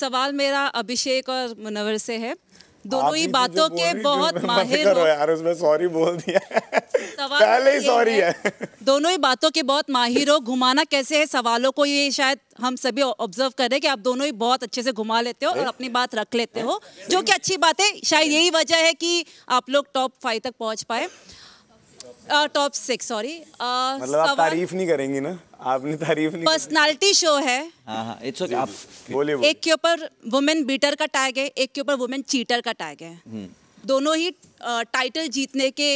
सवाल मेरा अभिषेक और मुनवर से है। दोनों ही बातों के बहुत माहिर हो। यार उसमें सॉरी बोल दिया। पहले ही सॉरी है दोनों ही बातों के बहुत माहिर हो। घुमाना कैसे है सवालों को ये शायद हम सभी ऑब्ज़र्व कर रहे हैं कि आप दोनों ही बहुत अच्छे से घुमा लेते हो और अपनी बात रख लेते हो जो कि अच्छी बात है। शायद यही वजह है कि आप लोग टॉप फाइव तक पहुँच पाए। टॉप सिक्स सॉरी मतलब आप तारीफ़ नहीं करेंगी ना? आपने तारीफ़ नहीं पर्सनालिटी शो है। हाँ हाँ इट्स ओके आप की। बोलिए बोलिए। एक के ऊपर वुमेन बीटर का टैग है एक के ऊपर वुमेन चीटर का टैग है। दोनों ही टाइटल जीतने के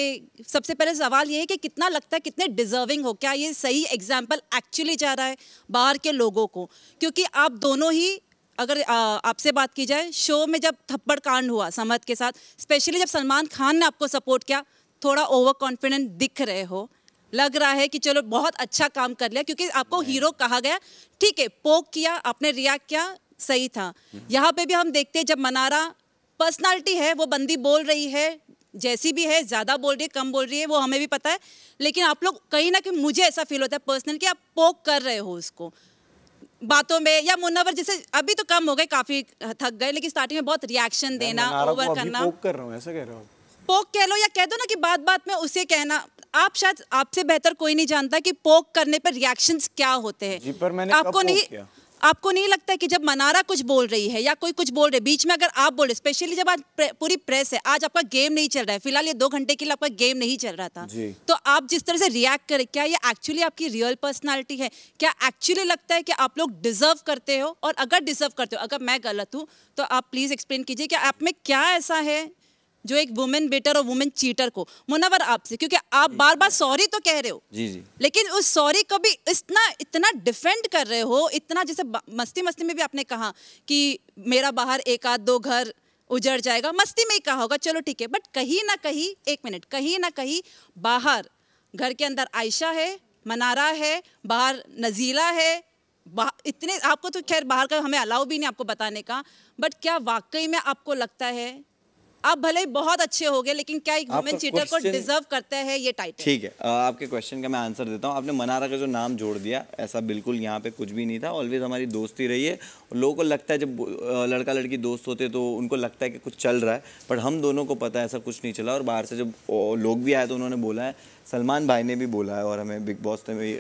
सबसे पहले सवाल ये है कि कितना लगता है कितने डिजर्विंग हो? क्या ये सही एग्ज़ाम्पल एक्चुअली जा रहा है बाहर के लोगों को? क्योंकि आप दोनों ही अगर आपसे बात की जाए शो में जब थप्पड़ कांड हुआ समद के साथ स्पेशली जब सलमान खान ने आपको सपोर्ट किया थोड़ा ओवर कॉन्फिडेंट दिख रहे हो। लग रहा है कि चलो बहुत अच्छा काम कर लिया क्योंकि आपको हीरो कहा गया ठीक है पोक किया आपने रिएक्ट किया सही था। यहाँ पे भी हम देखते हैं जब मनारा पर्सनालिटी है वो बंदी बोल रही है जैसी भी है ज़्यादा बोल रही है कम बोल रही है वो हमें भी पता है। लेकिन आप लोग कहीं ना कहीं मुझे ऐसा फील होता है पर्सनल कि आप पोक कर रहे हो उसको। बातों में या मुन्नावर जैसे अभी तो कम हो गए काफ़ी थक गए लेकिन स्टार्टिंग में बहुत रिएक्शन देना ओवर करना। पोक कर रहा हूँ ऐसा कह रहे हो पोक कह लो या कह दो ना कि बात बात में उसे कहना आप शायद आपसे बेहतर कोई नहीं जानता कि पोक करने पर रिएक्शंस क्या होते हैं। जी, पर मैंने आपको नहीं किया? आपको नहीं लगता है कि जब मनारा कुछ बोल रही है या कोई कुछ बोल रहे बीच में अगर आप बोल रहे स्पेशली जब आज प्रे, पूरी प्रेस है आज आपका गेम नहीं चल रहा है फ़िलहाल ये दो घंटे के लिए आपका गेम नहीं चल रहा था तो आप जिस तरह से रिएक्ट करें क्या ये एक्चुअली आपकी रियल पर्सनालिटी है? क्या एक्चुअली लगता है कि आप लोग डिजर्व करते हो? और अगर डिजर्व करते हो अगर मैं गलत हूँ तो आप प्लीज़ एक्सप्लेन कीजिए कि आप में क्या ऐसा है? जो एक वुमेन बेटर और वुमेन चीटर को। मुनवर आपसे क्योंकि आप बार बार सॉरी तो कह रहे हो। जी जी। लेकिन उस सॉरी को भी इतना इतना डिफेंड कर रहे हो इतना जैसे मस्ती मस्ती में भी आपने कहा कि मेरा बाहर एक आध दो घर उजड़ जाएगा मस्ती में ही कहा होगा चलो ठीक है। बट कहीं ना कहीं एक मिनट कहीं ना कहीं बाहर घर के अंदर आयशा है मनारा है बाहर नजीला है इतने आपको तो खैर बाहर का हमें अलाउ भी नहीं आपको बताने का। बट क्या वाकई में आपको लगता है आप भले ही बहुत अच्छे हो गए लेकिन क्या एक वुमेन चीटर को डिजर्व करता है ये टाइटल ठीक है आपके क्वेश्चन का मैं आंसर देता हूँ। आपने मनारा का जो नाम जोड़ दिया ऐसा बिल्कुल यहाँ पे कुछ भी नहीं था। ऑलवेज हमारी दोस्ती रही है। लोगों को लगता है जब लड़का लड़की दोस्त होते तो उनको लगता है कि कुछ चल रहा है। बट हम दोनों को पता है ऐसा कुछ नहीं चला और बाहर से जब लोग भी आए तो उन्होंने बोला है सलमान भाई ने भी बोला है और हमें बिग बॉस ने भी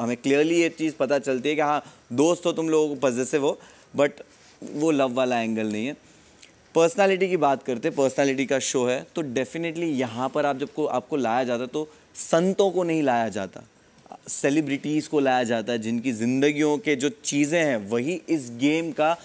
हमें क्लियरली ये चीज़ पता चलती है कि हाँ दोस्त हो तुम लोगों को पॉजिटिव हो बट वो लव वाला एंगल नहीं है। पर्सनालिटी की बात करते पर्सनालिटी का शो है तो डेफिनेटली यहाँ पर आप जब को, आपको लाया जाता तो संतों को नहीं लाया जाता। सेलिब्रिटीज़ को लाया जाता है, जिनकी ज़िंदगियों के जो चीज़ें हैं, वही इस गेम का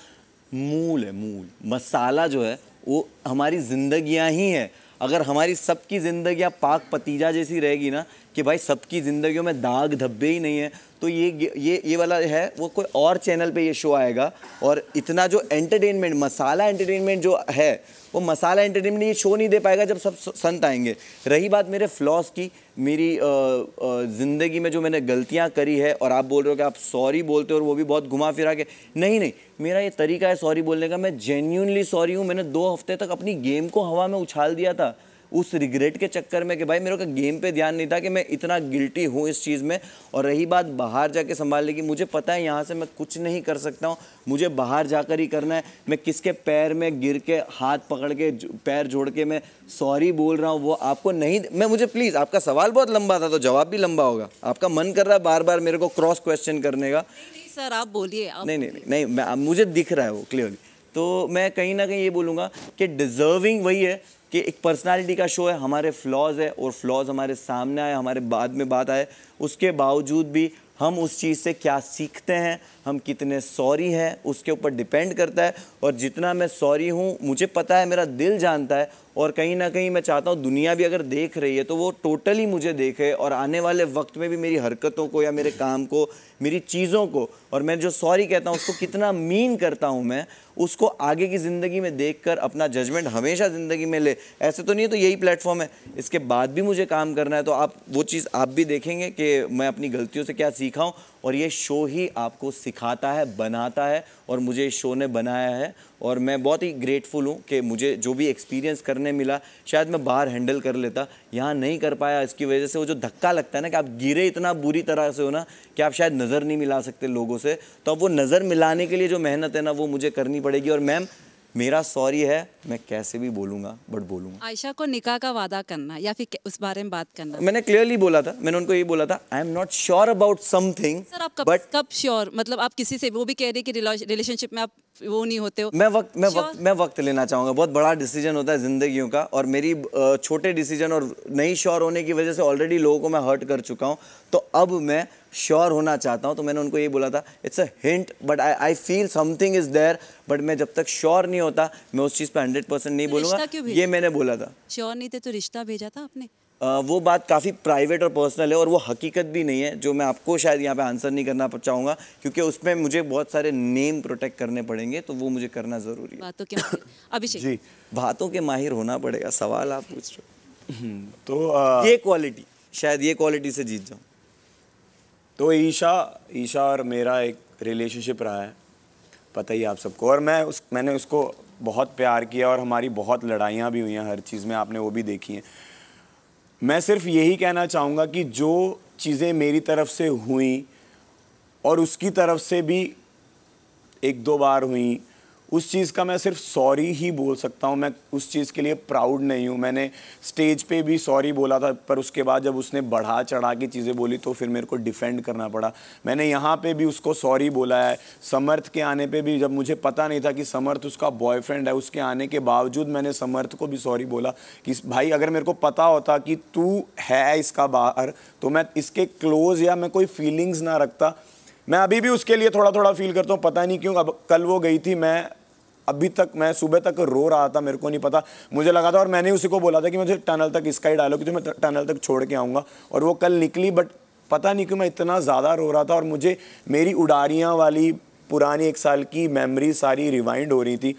मूल है, मूल। मसाला जो है, वो हमारी ज़िंदगियाँ ही हैं। अगर हमारी सबकी ज़िंदगियाँ पाक पतीजा जैसी रहेगी ना कि भाई सबकी ज़िंदगियों में दाग धब्बे ही नहीं है। तो ये ये ये वाला है, वो कोई और चैनल पे ये शो आएगा और इतना जो एंटरटेनमेंट मसाला एंटरटेनमेंट जो है, वो मसाला एंटरटेनमेंट ये शो नहीं दे पाएगा जब सब संत आएँगे। रही बात मेरे फ्लॉस की, मेरी ज़िंदगी में जो मैंने गलतियाँ करी है और आप बोल रहे हो कि आप सॉरी बोलते हो और वो भी बहुत घुमा फिरा के, नहीं नहीं, मेरा ये तरीका है सॉरी बोलने का। मैं जेन्यूनली सॉरी हूँ। मैंने दो हफ़्ते तक अपनी गेम को हवा में उछाल दिया था। उस रिग्रेट के चक्कर में कि भाई मेरे को गेम पे ध्यान नहीं था कि मैं इतना गिल्टी हूँ इस चीज़ में। और रही बात बाहर जाके संभालने की मुझे पता है यहाँ से मैं कुछ नहीं कर सकता हूँ। मुझे बाहर जाकर ही करना है। मैं किसके पैर में गिर के हाथ पकड़ के पैर जोड़ के मैं सॉरी बोल रहा हूँ वो आपको नहीं मैं मुझे प्लीज़ आपका सवाल बहुत लंबा था तो जवाब भी लंबा होगा। आपका मन कर रहा है बार बार मेरे को क्रॉस क्वेश्चन करने का। सर आप बोलिए नहीं नहीं नहीं मैं मुझे दिख रहा है वो क्लियरली तो मैं कहीं ना कहीं ये बोलूँगा कि डिज़र्विंग वही है। कि एक पर्सनालिटी का शो है, हमारे फ्लॉज है और फ्लॉज हमारे सामने आए, हमारे बाद में बात आए, उसके बावजूद भी हम उस चीज़ से क्या सीखते हैं हम कितने सॉरी हैं, उसके ऊपर डिपेंड करता है और जितना मैं सॉरी हूँ, मुझे पता है, मेरा दिल जानता है और कहीं ना कहीं मैं चाहता हूँ दुनिया भी अगर देख रही है तो वो टोटली मुझे देखे और आने वाले वक्त में भी मेरी हरकतों को या मेरे काम को, मेरी चीज़ों को और मैं जो सॉरी कहता हूँ, उसको कितना मीन करता हूँ मैं, उसको आगे की ज़िंदगी में देखकर अपना जजमेंट हमेशा ज़िंदगी में ले। ऐसे तो नहीं है तो यही प्लेटफॉर्म है। इसके बाद भी मुझे काम करना है तो आप, वो चीज़ आप भी देखेंगे कि मैं अपनी गलतियों से क्या सीखा हूँ और ये शो ही आपको सिखाता है, बनाता है और मुझे इस शो ने बनाया है और मैं बहुत ही ग्रेटफुल हूँ कि मुझे जो भी एक्सपीरियंस करने मिला, शायद मैं बाहर हैंडल कर लेता, यहाँ नहीं कर पाया। इसकी वजह से वो जो धक्का लगता है ना कि आप गिरे इतना बुरी तरह से हो ना कि आप शायद नज़र नहीं मिला सकते लोगों से तो अब वो नज़र मिलाने के लिए जो मेहनत है ना, वो मुझे करनी पड़ेगी। और मैम मेरा सॉरी है मैं कैसे भी बोलूँगा बट बोलूँगा। आयशा को निकाह का वादा करना या फिर उस बारे में बात करना? मैंने क्लियरली बोला था मैंने उनको ये बोला था I am not sure about something sir आप कब बट कब श्योर मतलब आप किसी से वो भी कह रहे हैं कि रिलेशनशिप में आप वो नहीं होते हो। मैं वक्त मैं Sure. वक्त मैं वक्त लेना चाहूँगा बहुत बड़ा डिसीज़न होता है ज़िंदगियों का और मेरी छोटे डिसीज़न और नहीं श्योर होने की वजह से ऑलरेडी लोगों को मैं हर्ट कर चुका हूँ। तो अब मैं श्योर होना चाहता हूँ तो मैंने उनको ये बोला था it's a hint but I I feel something is there but मैं जब तक श्योर नहीं होता मैं उस चीज़ पे हंड्रेड परसेंट नहीं तो बोलूँगा। ये मैंने बोला था। श्योर नहीं थे तो रिश्ता भेजा था आपने? अ, वो बात काफ़ी प्राइवेट और पर्सनल है और वो हकीकत भी नहीं है जो मैं आपको शायद यहाँ पे आंसर नहीं करना चाहूँगा क्योंकि उसमें मुझे बहुत सारे नेम प्रोटेक्ट करने पड़ेंगे तो वो मुझे करना ज़रूरी है। बातों के अभिषेक। जी। बातों के माहिर होना पड़ेगा सवाल आप पूछ रहे तो हो आ, ये क्वालिटी शायद ये क्वालिटी से जीत जाऊँ। तो ईशा ईशा और मेरा एक रिलेशनशिप रहा है, पता ही आप सबको। और मैं उस, मैंने उसको बहुत प्यार किया और हमारी बहुत लड़ाइयाँ भी हुई हैं, हर चीज़ में आपने वो भी देखी हैं। मैं सिर्फ़ यही कहना चाहूँगा कि जो चीज़ें मेरी तरफ़ से हुई और उसकी तरफ़ से भी एक दो बार हुई उस चीज़ का मैं सिर्फ़ सॉरी ही बोल सकता हूँ। मैं उस चीज़ के लिए प्राउड नहीं हूँ। मैंने स्टेज पे भी सॉरी बोला था, पर उसके बाद जब उसने बढ़ा चढ़ा के चीज़ें बोली तो फिर मेरे को डिफेंड करना पड़ा। मैंने यहाँ पे भी उसको सॉरी बोला है। समर्थ के आने पे भी जब मुझे पता नहीं था कि समर्थ उसका बॉयफ्रेंड है, उसके आने के बावजूद मैंने समर्थ को भी सॉरी बोला कि, भाई, अगर मेरे को पता होता कि तू है इसका बाहर तो मैं इसके क्लोज या मैं कोई फीलिंग्स ना रखता। मैं अभी भी उसके लिए थोड़ा थोड़ा फील करता हूँ। पता नहीं क्यों, अब कल वो गई थी, मैं अभी तक मैं सुबह तक रो रहा था, मेरे को नहीं पता। मुझे लगा था और मैंने उसी को बोला था कि मुझे टनल तक इसका ही डायलॉग, कि तो मैं टनल तक छोड़ के आऊँगा। और वो कल निकली बट पता नहीं क्यों मैं इतना ज़्यादा रो रहा था और मुझे मेरी उड़ारियाँ वाली पुरानी एक साल की मेमरी सारी रिवाइंड हो रही थी।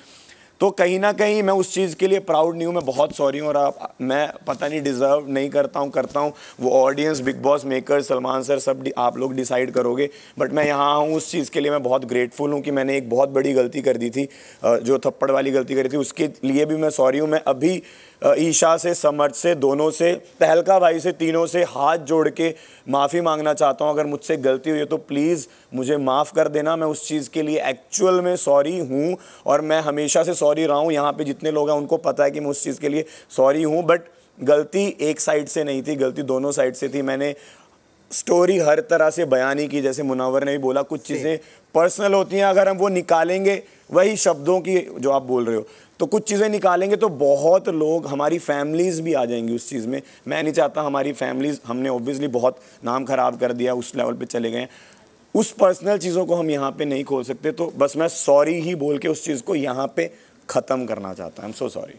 तो कहीं ना कहीं मैं उस चीज़ के लिए प्राउड नहीं हूँ, मैं बहुत सॉरी हूँ और आप, मैं पता नहीं डिज़र्व नहीं करता हूँ करता हूँ। वो audience Bigg Boss maker Salman sir सब आप लोग डिसाइड करोगे। बट मैं यहाँ हूँ, उस चीज़ के लिए मैं बहुत ग्रेटफुल हूँ कि मैंने एक बहुत बड़ी गलती कर दी थी जो थप्पड़ वाली गलती करी थी, उसके लिए भी मैं सॉरी हूँ। मैं अभी ईशा से समर्थ से दोनों से तहलका भाई से तीनों से हाथ जोड़ के माफ़ी मांगना चाहता हूँ। अगर मुझसे गलती हुई है तो प्लीज़ मुझे माफ़ कर देना। मैं उस चीज़ के लिए एक्चुअल में सॉरी हूँ और मैं हमेशा से सॉरी रहा हूँ। यहाँ पे जितने लोग हैं उनको पता है कि मैं उस चीज़ के लिए सॉरी हूँ। बट गलती एक साइड से नहीं थी गलती दोनों साइड से थी। मैंने स्टोरी हर तरह से बयान की जैसे मुनावर ने भी बोला कुछ चीज़ें पर्सनल होती हैं अगर हम वो निकालेंगे वही शब्दों की जो आप बोल रहे हो। तो कुछ चीज़ें निकालेंगे तो बहुत लोग, हमारी फैमिलीज़ भी आ जाएँगी उस चीज़ में। मैं नहीं चाहता हमारी फैमिलीज़, हमने ऑब्वियसली बहुत नाम खराब कर दिया, उस लेवल पे चले गए। उस पर्सनल चीज़ों को हम यहाँ पे नहीं खोल सकते तो बस मैं सॉरी ही बोल के उस चीज़ को यहाँ पे ख़त्म करना चाहता हूँ। आई एम सो सॉरी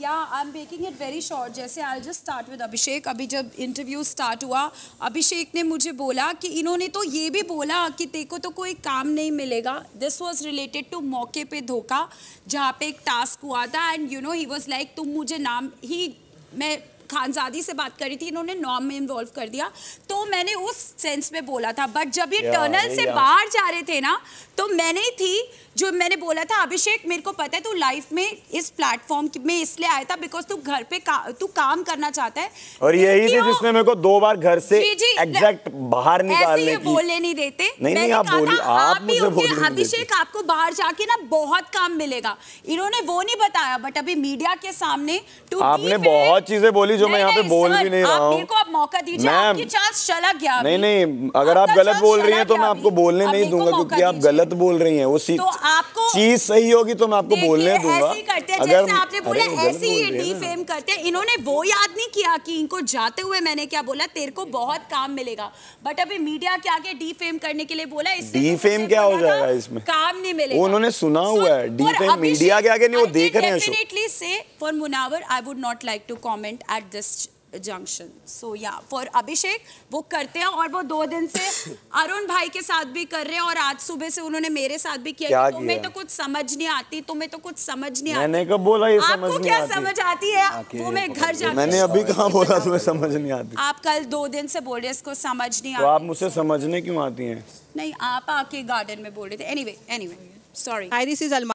या I am making it very short जैसे I just start with Abhishek अभी जब इंटरव्यू स्टार्ट हुआ अभिषेक ने मुझे बोला कि इन्होंने तो ये भी बोला कि तेको तो कोई काम नहीं मिलेगा। दिस वॉज़ रिलेटेड टू मौके पे धोखा, जहाँ पे एक टास्क हुआ था and you know he was like तुम मुझे नाम ही मैं खानजादी से बात करी थी इन्होंने नॉम में इन्वॉल्व कर दिया। तो मैंने उस सेंस में बोला था बट जब ये टनल से बाहर जा रहे थे ना तो मैंने थी जो मैंने बोला था अभिषेक मेरे को पता है तू लाइफ में इस प्लेटफॉर्म में इसलिए आया था बिकॉज़ तू घर पे का, तू काम करना चाहता है। और यही थी जिसने मेरे को दो बार घर से एग्जैक्ट बाहर निकालने की बोलने नहीं देते। नहीं, मैंने आप बोलिए, आप मुझे होंगे, अभिषेक आपको बाहर जाके ना बहुत काम मिलेगा। इन्होंने वो नहीं बताया बट अभी मीडिया के सामने आपने बहुत चीज़ें बोली जो मैं यहाँ पे बोल भी नहीं रहा हूँ। मौका दीजिए आपकी चांस चला गया नहीं। नहीं अगर आप गलत बोल रही हैं तो मैं आपको बोलने नहीं दूँगा क्योंकि आप गलत बोल रही हैं। वो तो आपको चीज़ सही होगी तो मैं आपको बोलने दूँगा। अगर आपने बोला ऐसे ही। डिफेम करते हैं। इन्होंने वो याद नहीं किया कि इनको जाते हुए मैंने क्या बोला तेरे को बहुत काम मिलेगा। बट अभी मीडिया के आगे डी डिफेम करने के लिए बोला इससे तो Defame मुझे क्या हो जाएगा इसमें? काम नहीं मिलेगा। उन्होंने सुना हुआ है, defame अभिषेक, media के आगे नहीं, वो देख रहे हैं definitely say for Munawar I would not like to comment at this junction so या फॉर अभिषेक वो करते हैं और वो दो दिन से अरुण भाई के साथ भी कर रहे हैं और आज सुबह से उन्होंने मेरे साथ भी किया कि तुम्हें तो कुछ समझ नहीं आती तुम्हें तो कुछ समझ नहीं मैंने आती। कब बोला ये समझ आपको नहीं क्या आती? समझ आती है? वो मैं घर जाके मैंने अभी कहाँ बोला तुम्हें समझ नहीं आती? आप कल दो दिन से बोल रहे हैं इसको समझ नहीं तो आप आती। मुझसे समझने क्यों आती हैं? नहीं आप आके गार्डन में बोल रहे थे। Anyway anyway sorry Hi, this is Alma.